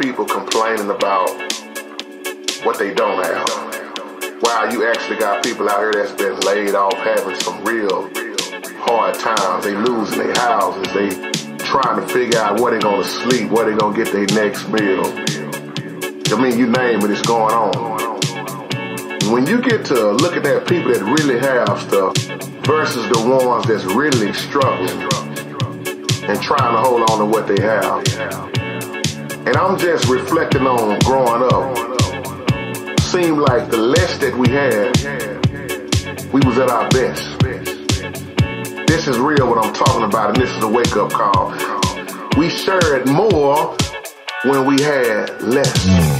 people complaining about what they don't have. Wow, you actually got people out here that's been laid off having some real hard times. They losing their houses. They trying to figure out where they gonna sleep, where they gonna get their next meal. I mean, you name it, it's going on. When you get to looking at people that really have stuff versus the ones that's really struggling and trying to hold on to what they have. And I'm just reflecting on growing up. Seemed like the less that we had, we was at our best. This is real what I'm talking about, and this is a wake up call. We shared more when we had less.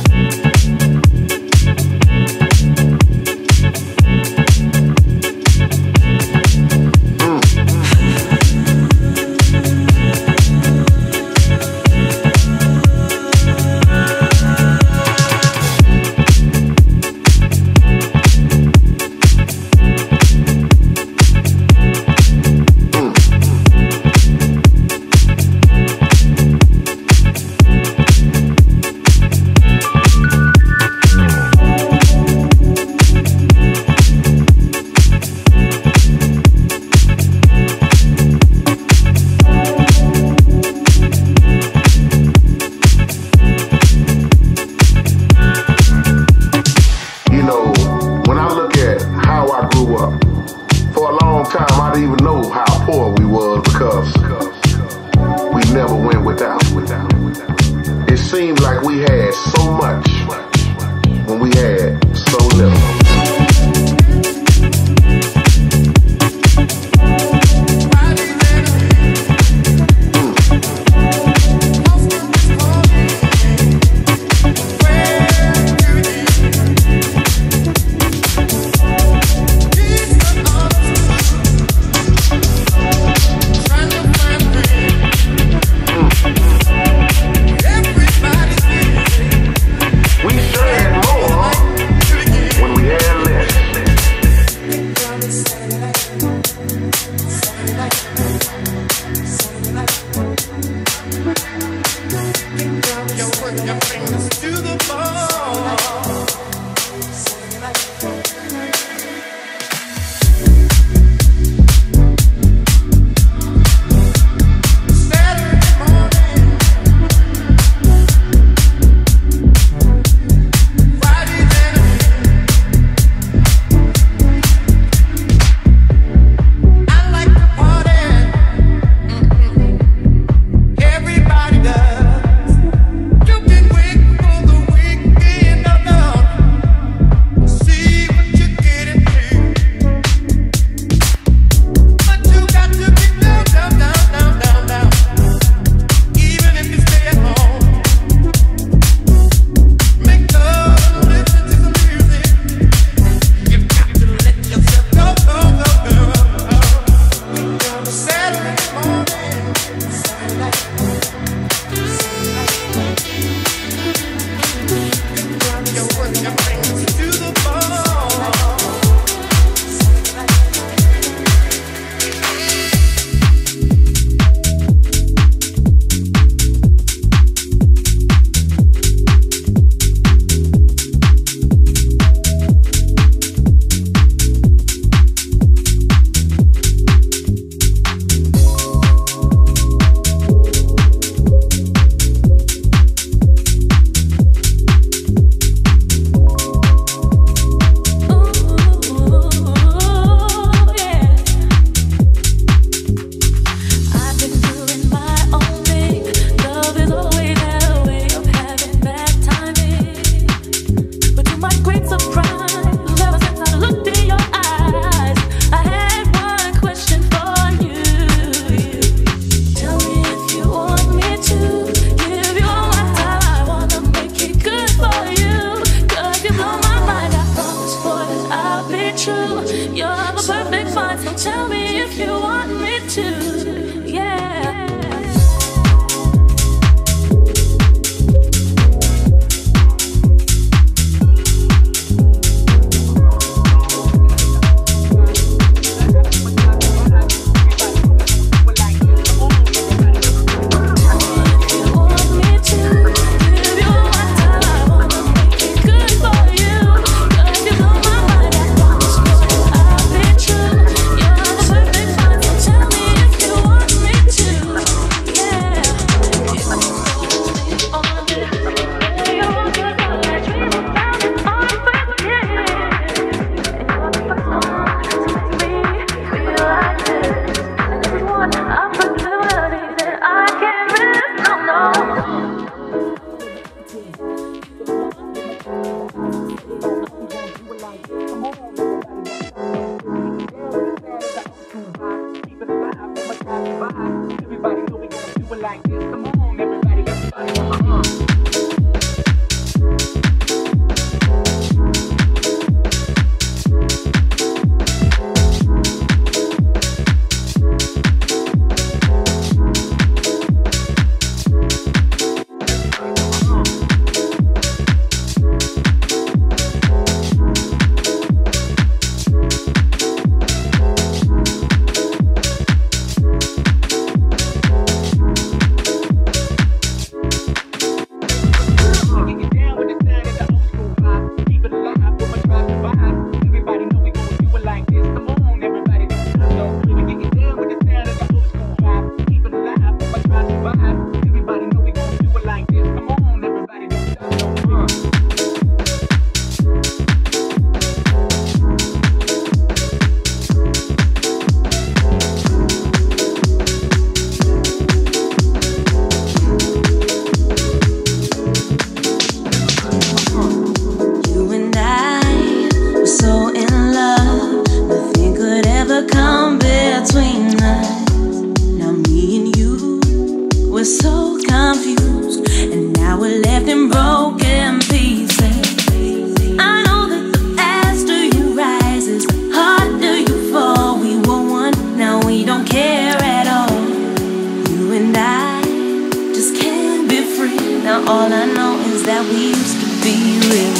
Now all I know is that we used to be real.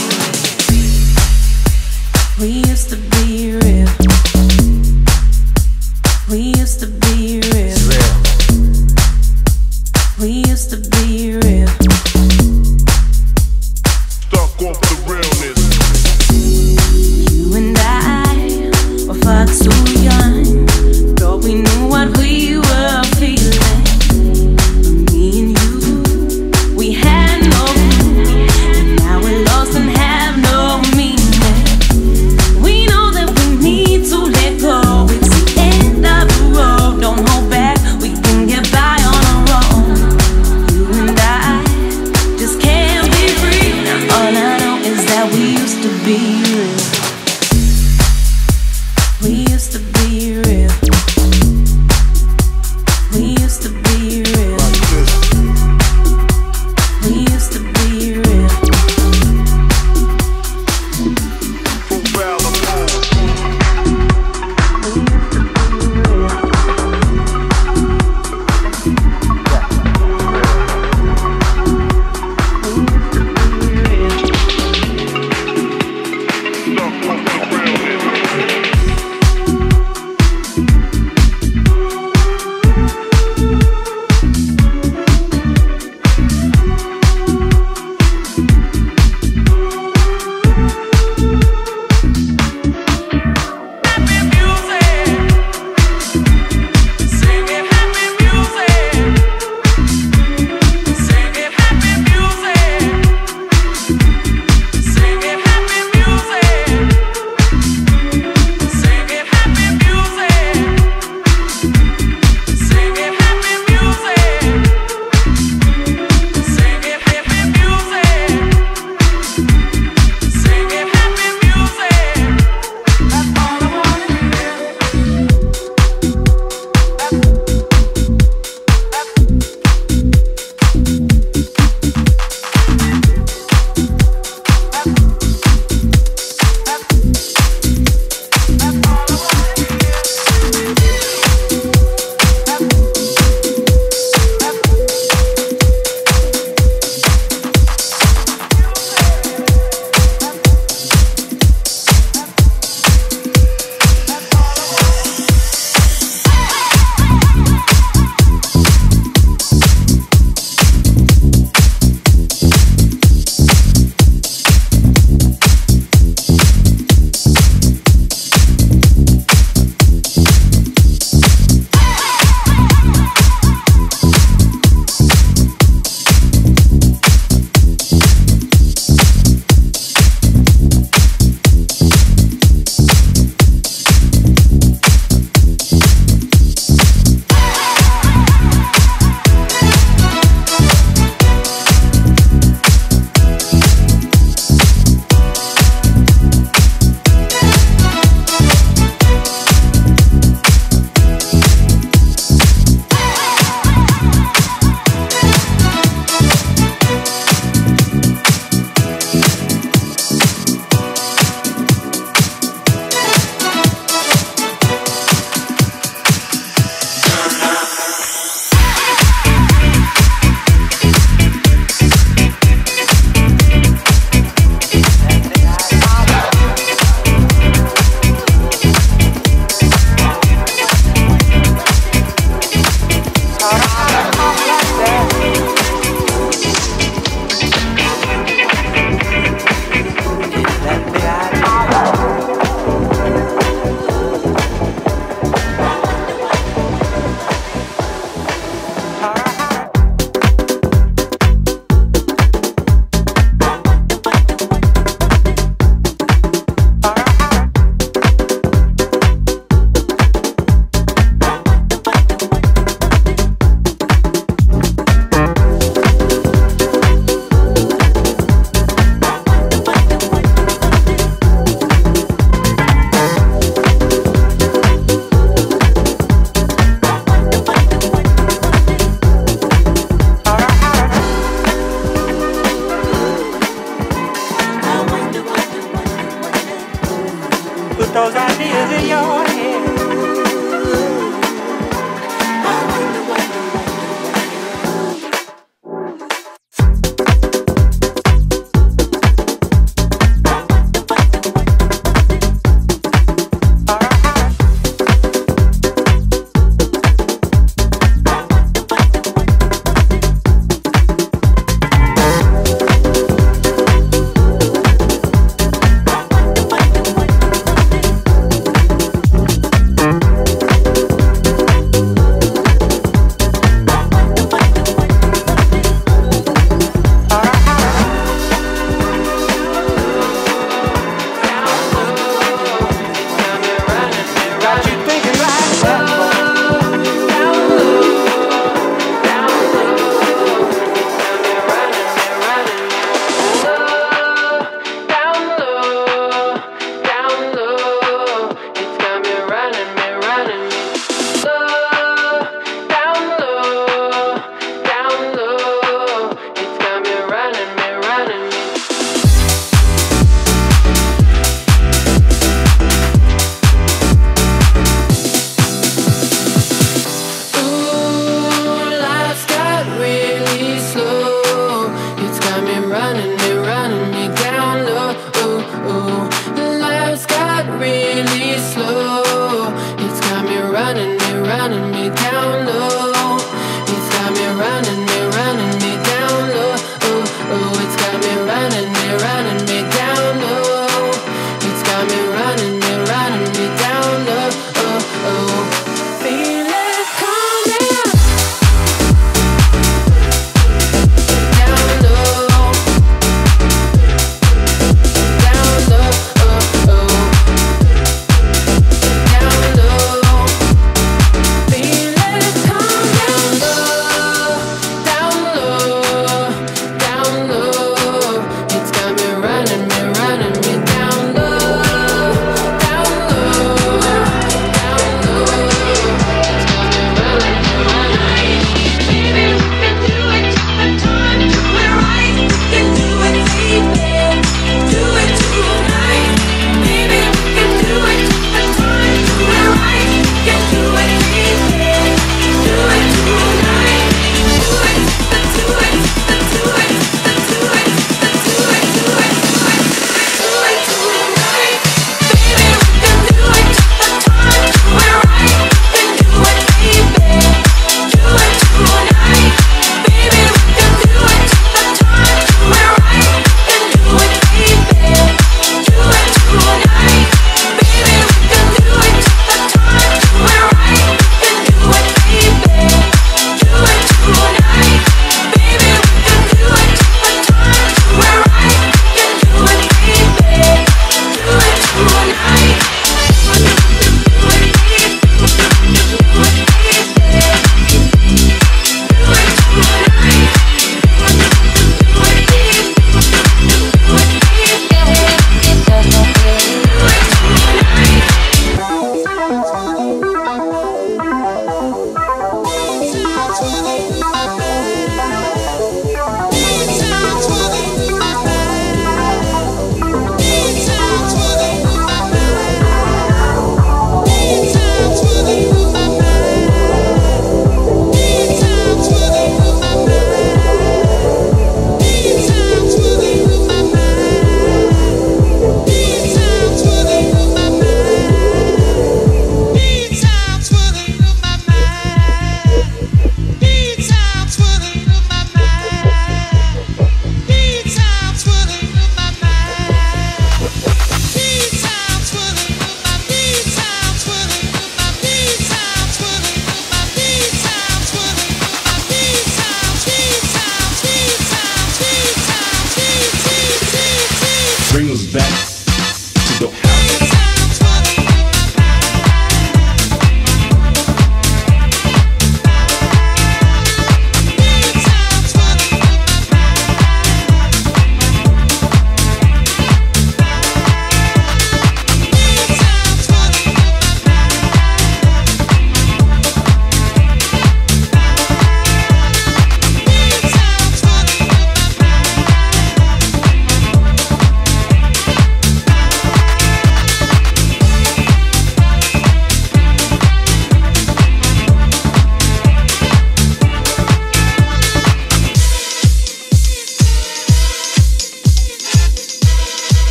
We used to be real.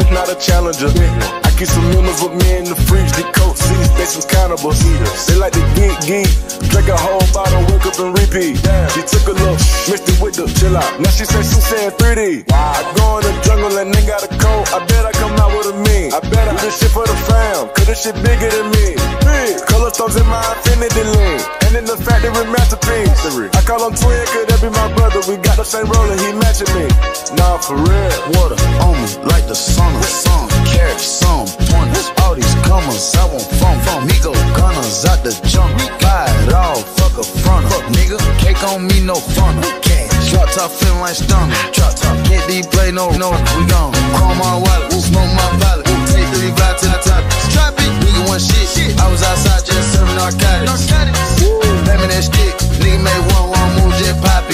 It's not a challenger. I keep some members with me in the fridge. The coat seats, they some cannibals. They like to geek geek. Drink a whole bottle, wake up and repeat. She took a look, mixed it with the chill out. Now she say she saying 3D. I go in the jungle and they got a coat. I bet I come out with a me. I bet I do this shit for the fam. Cause this shit bigger than me. Color thumbs in my infinity lane. And in the factory masterpiece. I call him twin, could that be my brother? We got the same roller, he matching me. Nah, for real. Water on me, like the summer. Sun, carrot, some pointers. All these comers, I want phone, phone. Me go gunners out the jump. Buy it all, fuck a front. Fuck nigga, cake on me, no fun. Cash. Drop top, feeling like stunner. Drop top, can't be play no, no, we gone. Call my wallet, smoke my wallet. Take three, fly to the top. Strap it, nigga, one shit. I was outside just serving narcotics. narcotics. Lemon that stick, nigga made one, one move, just pop.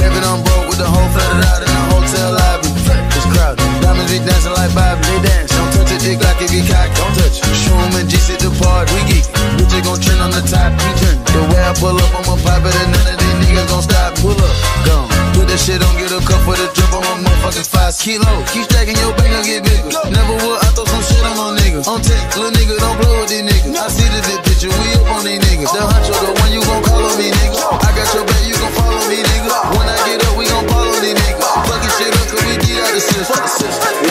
Living on broke with the whole flooded out in the hotel lobby. It's crowded. Diamonds be dancing like Bobby. They dance. Don't touch a dick like it be cocked. Don't touch it. Show 'em and G sit the party. We geek. Bitch, gon' trend on the top. We trend. The way I pull up, I'ma pop it and none of these niggas gon' stop. Pull up, gone. Put that shit on, get a cup for the drip on my motherfucking five kilo. Keep stacking your bank, I get bigger. Never would, I throw some shit on no niggas. On tech, little nigga, don't blow with these niggas. I see the picture, we up on these niggas. The huncho, the one you gon' call on me, nigga. I got your back, you gon' follow me, nigga. When I get up, we gon' follow these nigga. Fucking shit up, cause we get out the system.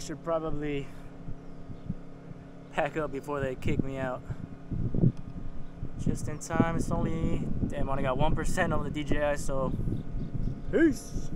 Should probably pack up before they kick me out. Just in time, it's only, damn, I only got 1% on the DJI, so peace.